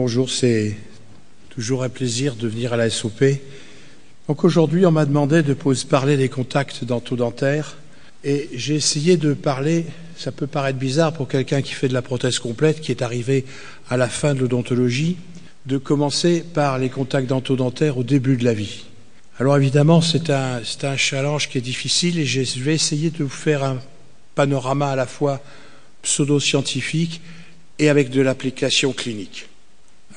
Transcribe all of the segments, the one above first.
Bonjour, c'est toujours un plaisir de venir à la SOP. Donc aujourd'hui, on m'a demandé de parler des contacts dentaires et j'ai essayé de parler, ça peut paraître bizarre pour quelqu'un qui fait de la prothèse complète, qui est arrivé à la fin de l'odontologie, de commencer par les contacts dentaires au début de la vie. Alors évidemment, c'est un, un challenge qui est difficile et je vais essayer de vous faire un panorama à la fois pseudo-scientifique et avec de l'application clinique.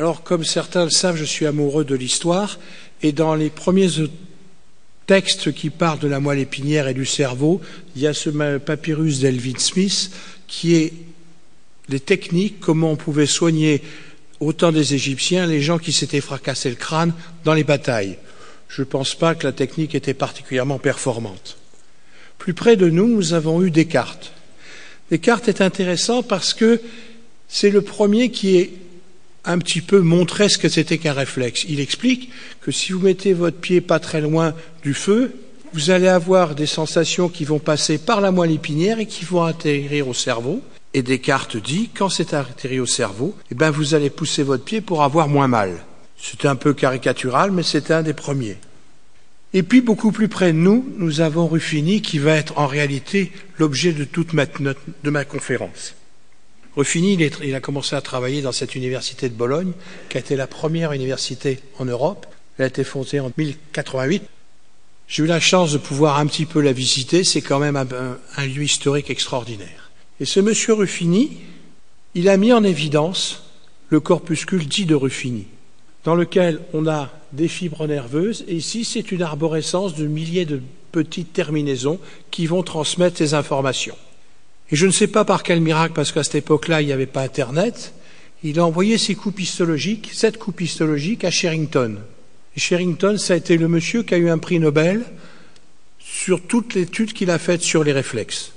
Alors, comme certains le savent, je suis amoureux de l'histoire, et dans les premiers textes qui parlent de la moelle épinière et du cerveau, il y a ce papyrus d'Elvin Smith qui est les techniques, comment on pouvait soigner au temps des Égyptiens les gens qui s'étaient fracassés le crâne dans les batailles. Je ne pense pas que la technique était particulièrement performante. Plus près de nous, nous avons eu Descartes. Descartes est intéressant parce que c'est le premier qui est un petit peu montré ce que c'était qu'un réflexe. Il explique que si vous mettez votre pied pas très loin du feu, vous allez avoir des sensations qui vont passer par la moelle épinière et qui vont atterrir au cerveau. Et Descartes dit, quand c'est atterri au cerveau, eh ben vous allez pousser votre pied pour avoir moins mal. C'est un peu caricatural, mais c'est un des premiers. Et puis, beaucoup plus près de nous, nous avons Ruffini, qui va être en réalité l'objet de toute ma conférence. Ruffini, il, a commencé à travailler dans cette université de Bologne, qui a été la première université en Europe. Elle a été fondée en 1088. J'ai eu la chance de pouvoir un petit peu la visiter. C'est quand même un, lieu historique extraordinaire. Et ce monsieur Ruffini, il a mis en évidence le corpuscule dit de Ruffini, dans lequel on a des fibres nerveuses. Et ici, c'est une arborescence de milliers de petites terminaisons qui vont transmettre ces informations. Et je ne sais pas par quel miracle, parce qu'à cette époque-là, il n'y avait pas Internet, il a envoyé ses coupes histologiques, sept coupes histologiques à Sherrington. Et Sherrington, ça a été le monsieur qui a eu un prix Nobel sur toute l'étude qu'il a faite sur les réflexes.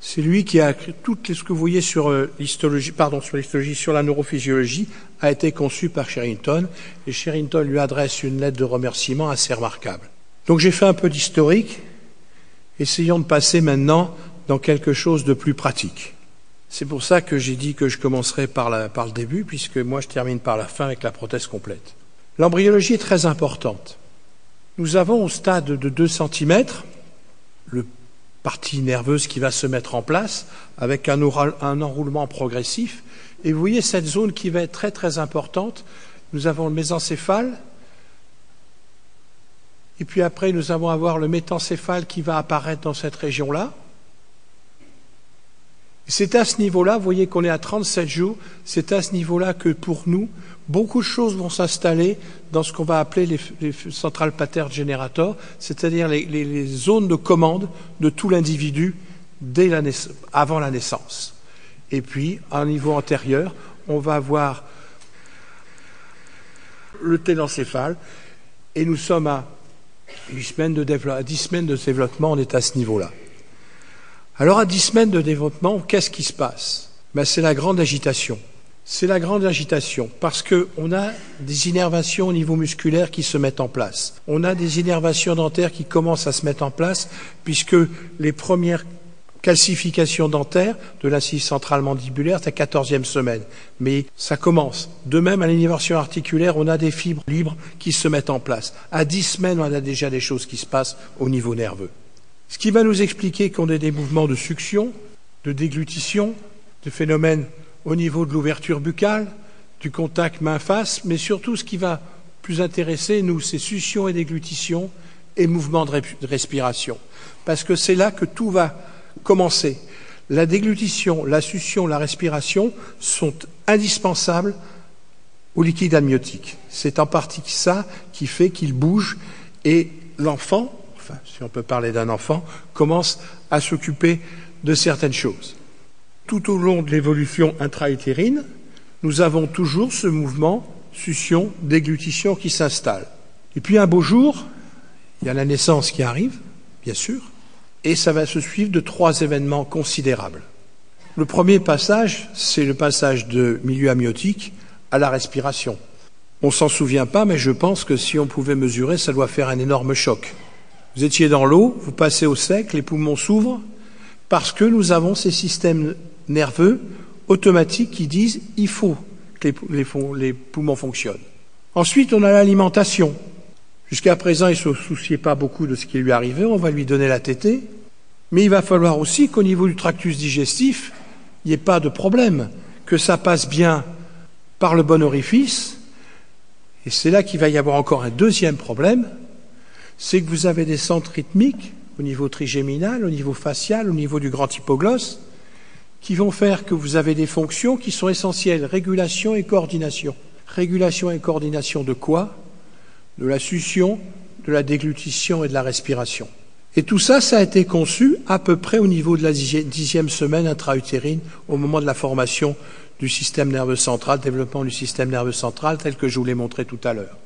C'est lui qui a tout ce que vous voyez sur euh, l'histologie, pardon, sur l'histologie, sur la neurophysiologie, a été conçu par Sherrington, et Sherrington lui adresse une lettre de remerciement assez remarquable. Donc j'ai fait un peu d'historique. Essayons de passer maintenant dans quelque chose de plus pratique. C'est pour ça que j'ai dit que je commencerai par, le début, puisque moi je termine par la fin avec la prothèse complète. L'embryologie est très importante. Nous avons au stade de 2 cm le partie nerveuse qui va se mettre en place avec un, un enroulement progressif. Et vous voyez cette zone qui va être très très importante. Nous avons le mésencéphale, et puis après nous allons avoir le métencéphale qui va apparaître dans cette région-là. C'est à ce niveau-là, vous voyez qu'on est à 37 jours, c'est à ce niveau-là que pour nous, beaucoup de choses vont s'installer dans ce qu'on va appeler les, les centrales pattern generators, c'est-à-dire les, zones de commande de tout l'individu dès la avant la naissance. Et puis, à un niveau antérieur, on va avoir le télencéphale, et nous sommes à 10 semaines de développement, on est à ce niveau-là. Alors à dix semaines de développement, qu'est-ce qui se passe? Ben, C'est la grande agitation. C'est la grande agitation parce qu'on a des innervations au niveau musculaire qui se mettent en place. On a des innervations dentaires qui commencent à se mettre en place puisque les premières calcifications dentaires de l'assise centrale mandibulaire, c'est la 14e semaine. Mais ça commence. De même, à l'innervation articulaire, on a des fibres libres qui se mettent en place. À dix semaines, on a déjà des choses qui se passent au niveau nerveux. Ce qui va nous expliquer qu'on ait des mouvements de succion, de déglutition, de phénomènes au niveau de l'ouverture buccale, du contact main-face, mais surtout ce qui va plus intéresser, nous, c'est succion et déglutition et mouvement de, respiration. Parce que c'est là que tout va commencer. La déglutition, la succion, la respiration sont indispensables au liquide amniotique. C'est en partie ça qui fait qu'il bouge et l'enfant si on peut parler d'un enfant, commence à s'occuper de certaines choses. Tout au long de l'évolution intra-utérine, nous avons toujours ce mouvement succion, déglutition qui s'installe. Et puis un beau jour, il y a la naissance qui arrive, bien sûr, et ça va se suivre de trois événements considérables. Le premier passage, c'est le passage de milieu amniotique à la respiration. On s'en souvient pas, mais je pense que si on pouvait mesurer, ça doit faire un énorme choc. Vous étiez dans l'eau, vous passez au sec, les poumons s'ouvrent, parce que nous avons ces systèmes nerveux automatiques qui disent il faut que les, poumons fonctionnent. Ensuite, on a l'alimentation. Jusqu'à présent, il ne se souciait pas beaucoup de ce qui lui arrivait, on va lui donner la tétée, mais il va falloir aussi qu'au niveau du tractus digestif, il n'y ait pas de problème, que ça passe bien par le bon orifice, et c'est là qu'il va y avoir encore un deuxième problème, c'est que vous avez des centres rythmiques au niveau trigéminal, au niveau facial, au niveau du grand hypoglosse, qui vont faire que vous avez des fonctions qui sont essentielles, régulation et coordination. Régulation et coordination de quoi? De la succion, de la déglutition et de la respiration. Et tout ça, ça a été conçu à peu près au niveau de la dixième semaine intra-utérine, au moment de la formation du système nerveux central, développement du système nerveux central, tel que je vous l'ai montré tout à l'heure.